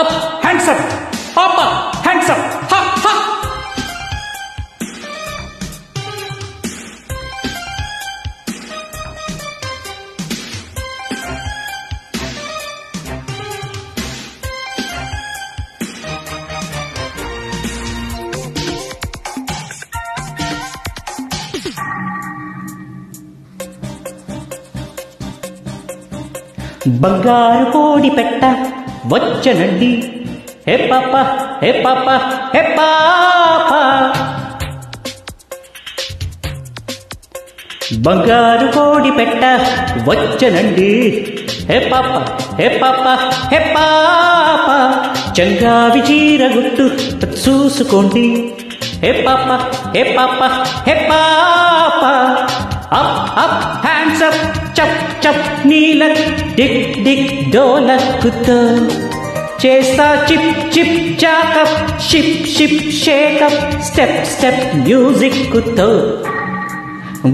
Up up hands up up up hands up హ హ బంగారు కోడి పెట్ట వచ్చనండి. హే పాప హే పాప హే పాప. బంగారు కోడి పెట్ట వచ్చనండి. హే పాప హే పాప హే పాప. చంగావి చీర గుట్టు చూసుకోండి. హే పాప హే పాప హే పాప. అప్ అప్ హ్యాండ్స్ అప్ చప్ చప్ నీల డిక్ డిక్ డోలక్కుతో చేస్తా చిప్ చిప్ చాకప్ షిప్ ship shake up step step music కుతో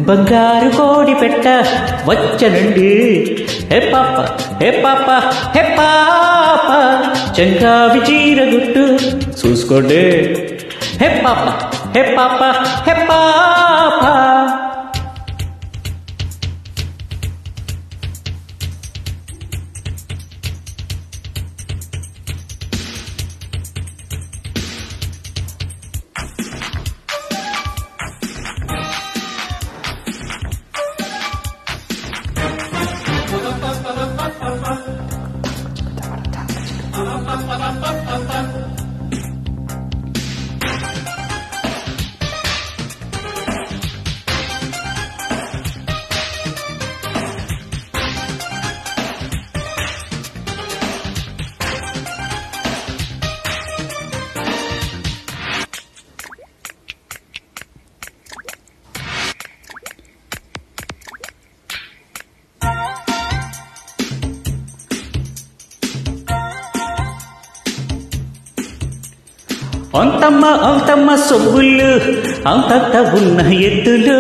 బంగారు కోడి పెట్ట వచ్చనండి హే పాప హే పాప హే పాప చంగావి చీర గుట్టు. చూసుకోండి. హే పాప హే పాప హే పాప అంతమ్మ అంతమ్మ సొమ్ముళ్ళు అంతంత ఉన్న ఎద్దులు.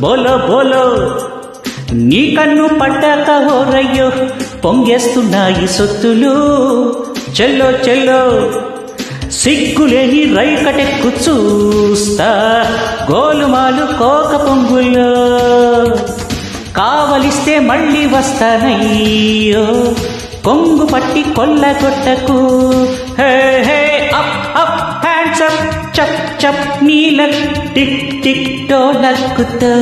బోలో బోలో నీ కన్ను పడ్డాక ఓరయ్యో పొంగేస్తున్నాయి సొత్తులు. చెల్లో చెల్లో సిగ్గులేని రైకటెక్కు చూస్తా గోలుమాలు కోక పొంగుల్లో కావలిస్తే మళ్ళీ వస్తానయ్యో కొంగు పట్టి కొల్లగొట్టకు. హే హే చప్ చప్ చప్ నీల టిక్ టిక్ డోలక్కుతో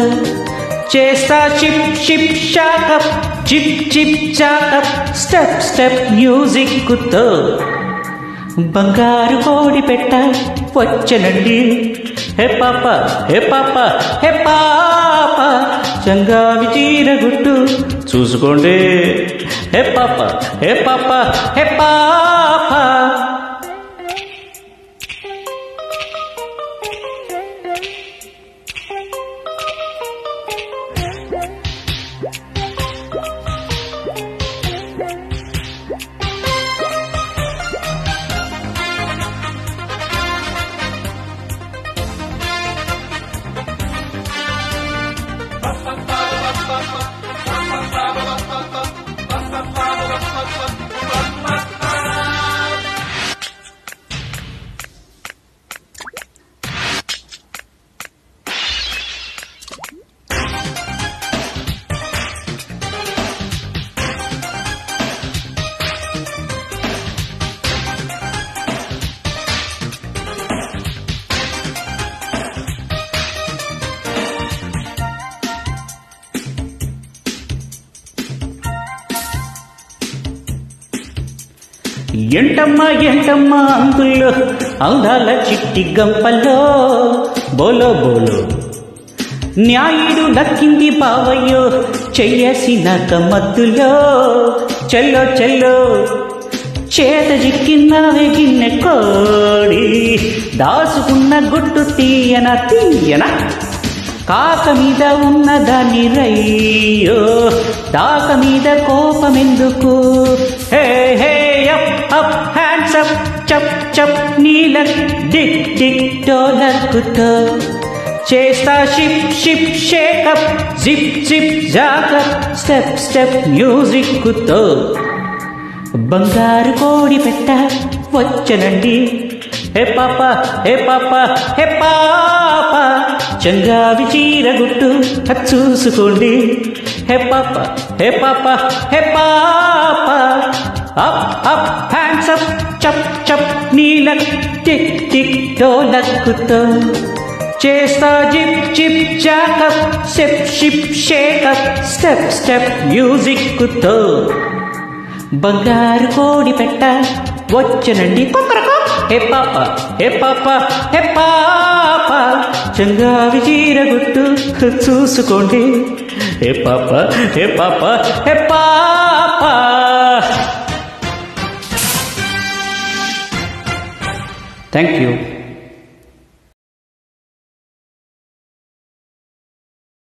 చేస్తా చిప్ చిప్ షాకప్ చిప్ చిప్ చాకప్ స్టెప్ స్టెప్ మ్యూజిక్ కుతో బంగారు కోడి పెట్ట వచ్చనండి. హే పాప హే పాప హే పాప చంగావి చీర గుట్టు చూసుకోండి. హే పాప హే పాప హే పాప ఎంటమ్మా ఎంటమ్మా అంకుల్లో అందాల చిట్టి గంపల్లో. బోలో బోలో. న్యాయుడు దక్కింది బావయ్యో చెయ్యసిన కమ్మత్తులో చెల్లో చెల్లో. చేత చిక్కిన గిన్నె కోడి దాసుకున్న గుట్టు తీయన తీయన. కాక మీద ఉన్న దాని రయ్యో దాక మీద కోపమెందుకు? చప్ చప్ నీల డిక్ డిక్ డోలర్కుతో చేస్తా షిప్ షిప్ షేకప్ జిప్ జిప్ జాకప్ స్టెప్ స్టెప్ మ్యూజిక్ కుతో బంగారు కోడి పెట్ట వచ్చనండి. హే పాప హే పాప హే పాప చంగావి చీర గుట్టు చూసుకోండి. హే పాప హే పాప హే పాప అప్ అప్ హ్యాండ్స్ అప్ చప్ చప్ నీల టిక్ టిక్ డోలక్కుతో చేస్తా జిప్ జిప్ జాకప్ స్టెప్ షిప్ షేకప్ స్టెప్ స్టెప్ మ్యూజిక్తో బంగారు కోడి పెట్ట వచ్చనండి కొక్కరకో హే పాప హే పాప హే పాప చంగావి చీర గుట్టు చూసుకోండి హే పాప హే పాప హే పాప Thank you.